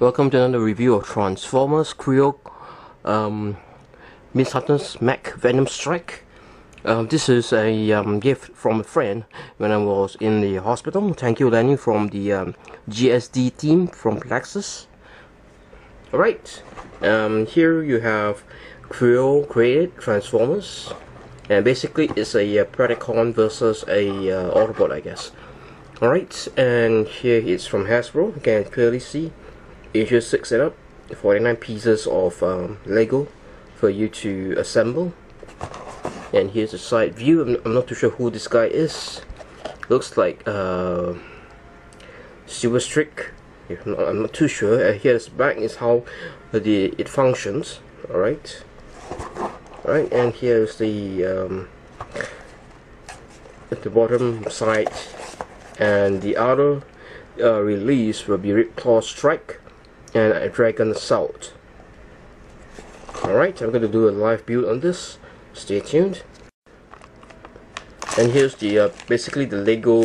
Welcome to another review of Transformers Kre-O um, Beast Hunters Mech Venom Strike. Uh, this is a um, gift from a friend when I was in the hospital. Thank you Lenny from the um, GSD team from Plexus. Alright, um, here you have Kre-O created Transformers and basically it's a uh, Predacon versus a uh, Autobot I guess. Alright, and here it's from Hasbro, you can clearly see Asia 6 setup 49 pieces of um, Lego for you to assemble. And here's a side view. I'm, I'm, not too sure who this guy is. Looks like uh, Silver Streak I'm not, I'm not too sure. Uh, here's back is how the it functions. Alright. Alright and here's the um, at the bottom side. And the other uh, release will be Ripclaw Strike and a Dragon Assault. Alright, I'm going to do a live build on this. Stay tuned. And here's the uh, basically the Lego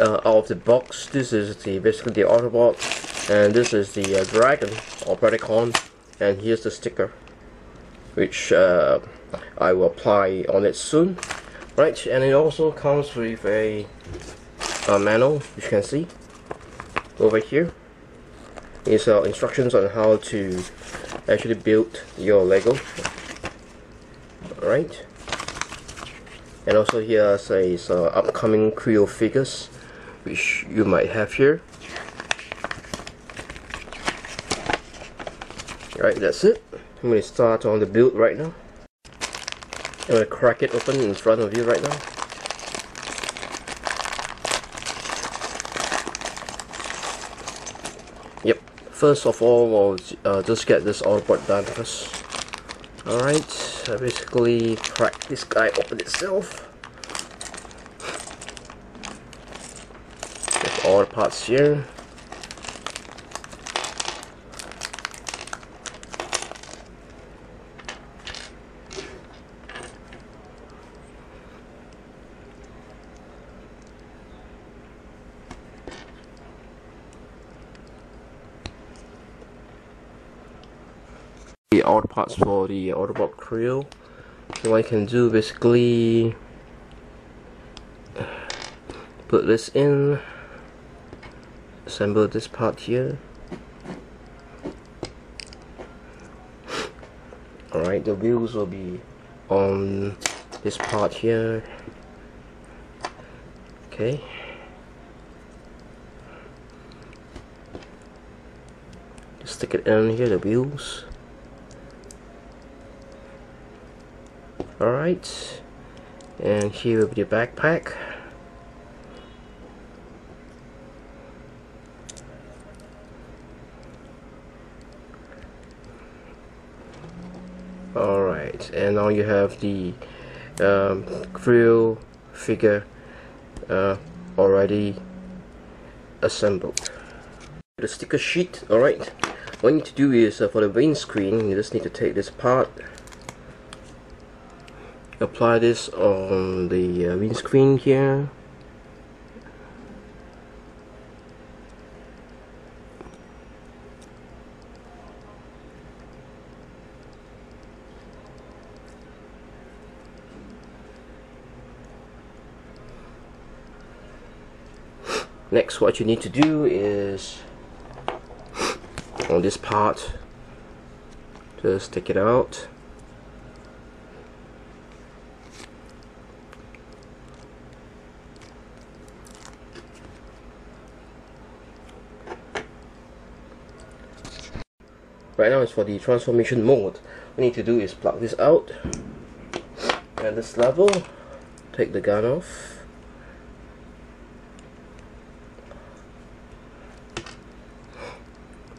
uh, out of the box. This is the basically the Autobot, and this is the uh, Dragon or Predacon, and here's the sticker, which uh, I will apply on it soon. Right, and it also comes with a, a manual, you can see over here is uh, instructions on how to actually build your Lego. Alright. And also here says uh, upcoming Kre-O figures which you might have here. Alright that's it. I'm going to start on the build right now. I'm going to crack it open in front of you right now first of all we'll uh, just get this Autobot done first. Alright I basically crack this guy open itself. Get all the parts here the auto parts for the Autobot Kre-O. So what I can do basically put this in, assemble this part here. Alright, the wheels will be on this part here. Okay. Stick it in here, the wheels. Alright, and here will be the backpack. Alright, and now you have the um, Kre-O figure uh, already assembled. The sticker sheet, alright. What you need to do is uh, for the windscreen, you just need to take this part apply this on the uh, windscreen here. Next what you need to do is on this part just take it out right now is for the transformation mode. We need to do is plug this out. At this level. Take the gun off.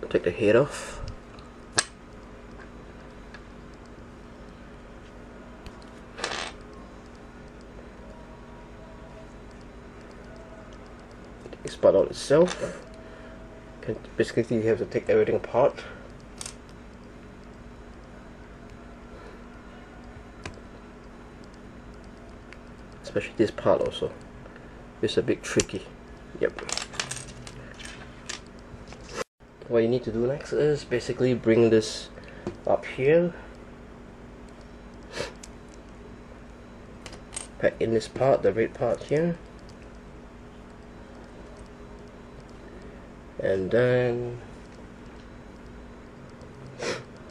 Take the head off. It's part out itself. Basically you have to take everything apart especially this part also. It's a bit tricky. Yep. What you need to do next is basically bring this up here. Pack in this part the red part here. And then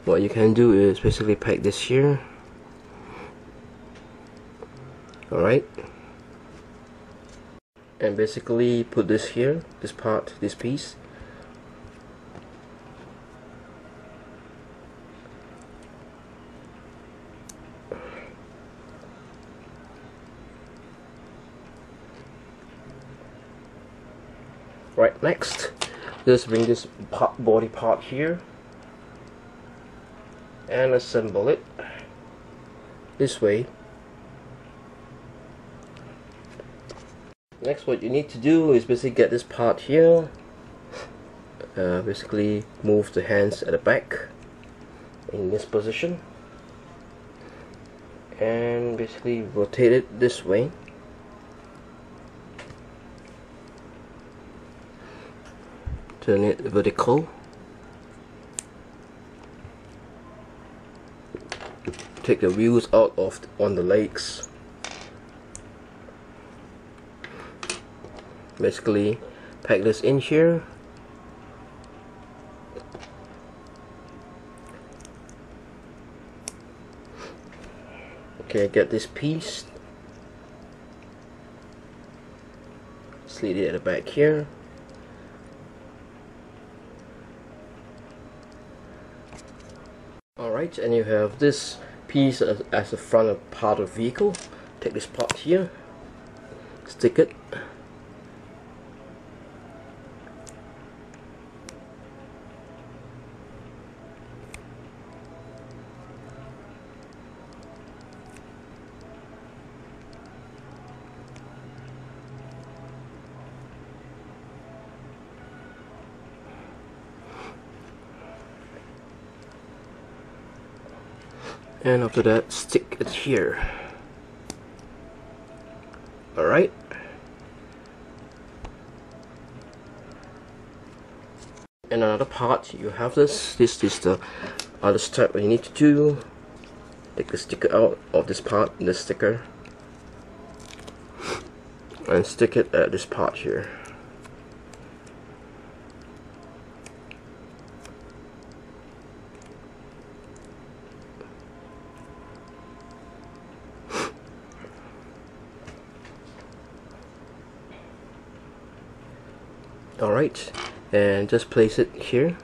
what you can do is basically pack this here alright. And basically put this here this part this piece. Right next. Just bring this body part here. And assemble it. This way next what you need to do is basically get this part here. Uh, basically move the hands at the back in this position. And basically rotate it this way. Turn it vertical. Take the wheels out of on the legs basically pack this in here. Okay get this piece. Slide it at the back here. Alright and you have this piece as, as the front part of the vehicle. Take this part here. Stick it and after that stick it here. Alright and another part you have this. This is the other step you need to do. Take the sticker out of this part this sticker. And stick it at this part here alright and just place it here.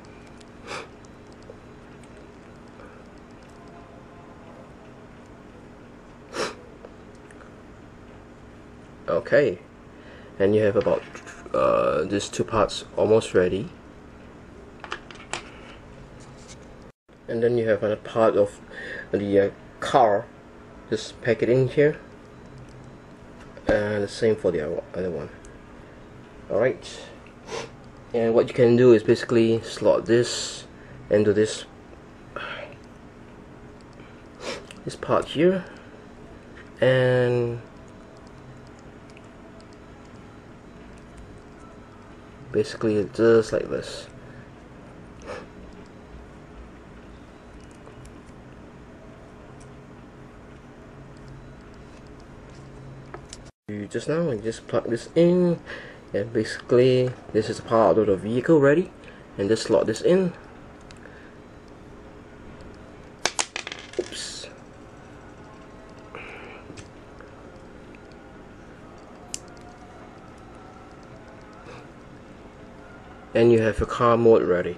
Okay and you have about uh, these two parts almost ready. And then you have another part of the uh, car. Just pack it in here. And the same for the other one. Alright and what you can do is basically slot this into this this part here. And basically it just like this. You just now you just plug this in and basically this is part of the vehicle ready. And just slot this in. Oops. And you have your car mode ready.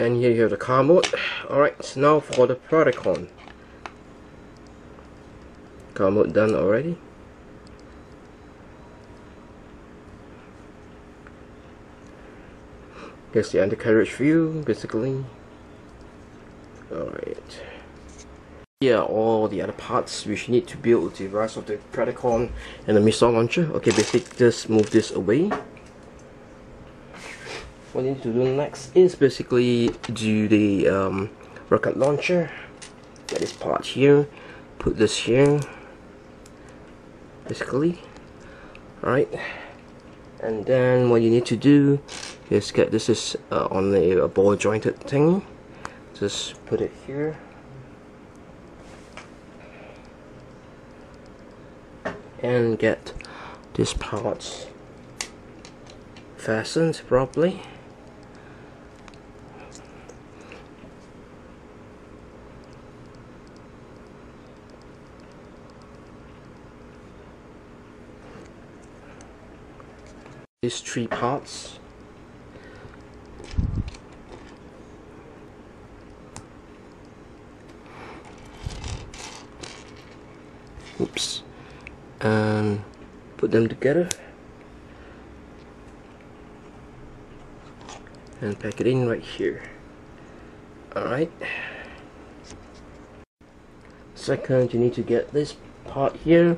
And here you have the car mode. Alright so now for the Predacon mode done already? Here's the undercarriage view basically. Alright. Here are all the other parts which need to build the rest of the Predacon and the missile launcher. Okay basically just move this away. What you need to do next is basically do the um, rocket launcher. Get this part here. Put this here basically Alright. And then what you need to do is get this is uh, on a, a ball jointed thing. Just put it here. And get these parts fastened properly. These three parts. Oops. And put them together. And pack it in right here. Alright. Second you need to get this part here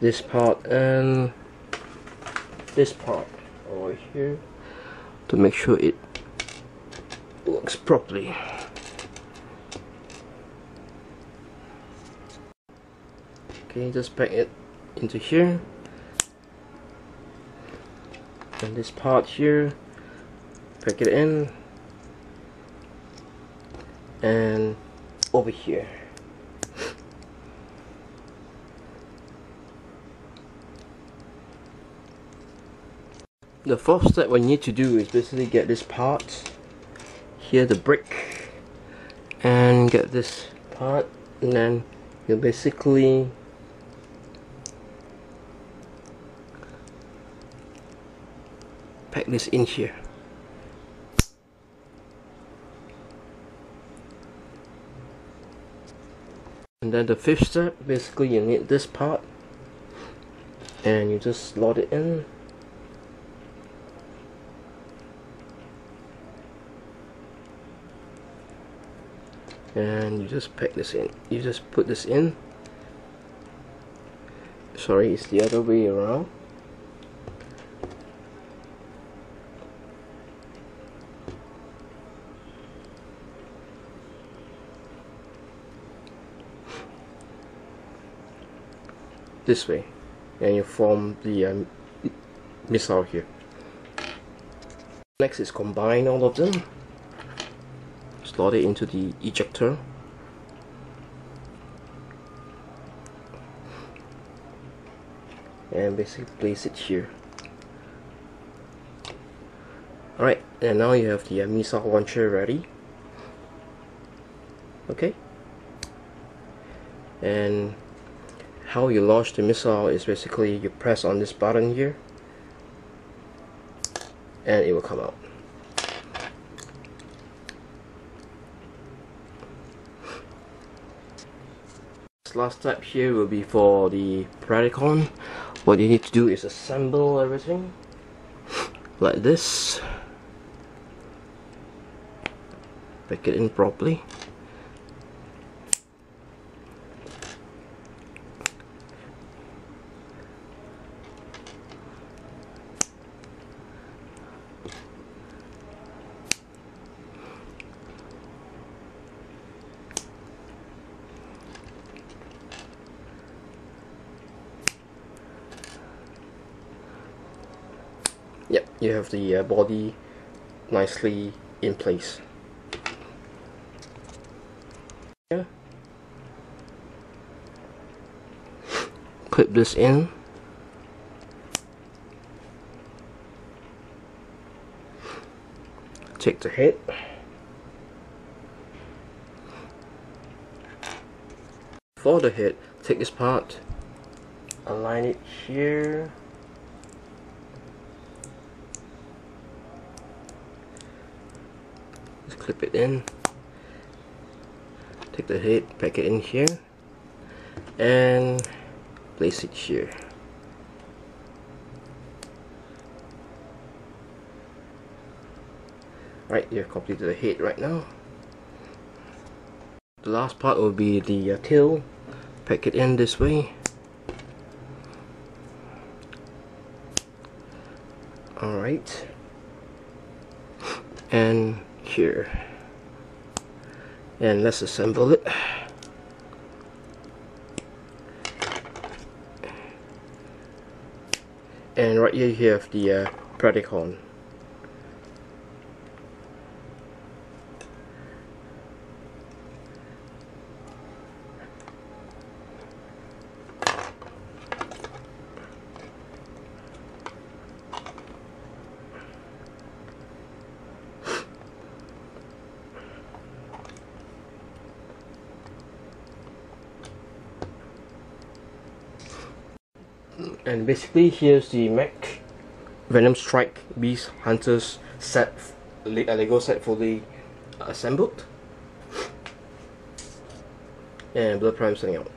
this part and this part over here to make sure it works properly. Okay just pack it into here. And this part here pack it in. And over here the fourth step we need to do is basically get this part here the brick and get this part and then you basically pack this in here. And then the fifth step basically you need this part and you just slot it in and you just pack this in. You just put this in. Sorry it's the other way around. This way. And you form the um, missile here. Next is combine all of them slot it into the ejector. And basically place it here. Alright and now you have the uh, missile launcher ready. Okay. And how you launch the missile is basically you press on this button here. And it will come out last step here will be for the Predacon. What you need to do is assemble everything like this. Pack it in properly. Yep, you have the uh, body nicely in place. Yeah. Clip this in. Take the head. For the head, take this part, align it here. Clip it in. Take the head pack it in here and place it here. Right you've completed the head right now. The last part will be the uh, tail. Pack it in this way. Alright. And here. And let's assemble it. And right here you have the uh, horn. And basically here's the Mech Venom Strike Beast Hunters set, a uh, Lego set fully assembled. And Blood Prime setting out.